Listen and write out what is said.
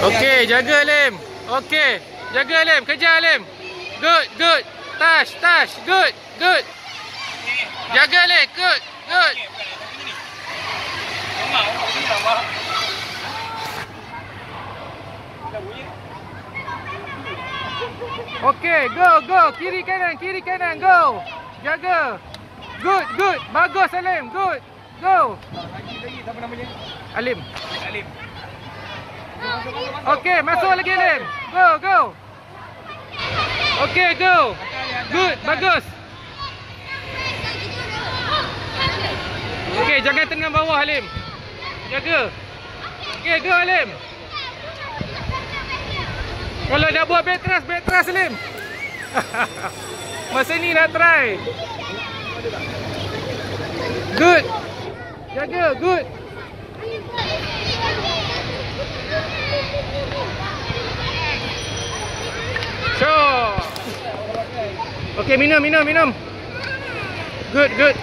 Okey, jaga Lim. Okey, jaga Lim. Kejar Lim. Good, good. Touch, touch. Good, good. Jaga Lim. Good, good. Okey, go, go. Kiri kanan, kiri kanan, go. Jaga. Good, good. Bagus Alim. Good. Go. Lagi lagi siapa namanya? Alim. Alim. Okey, masuk lagi Alim. Go, go. Okey, go. Good, bagus. Okey, jangan tengah bawah Alim. Jaga. Okey, go Alim. Kalau dah buat back thrust, back thrust Alim. Masa ni dah try. Good. Jaga, good. Okey, minum, minum, minum. Good, good.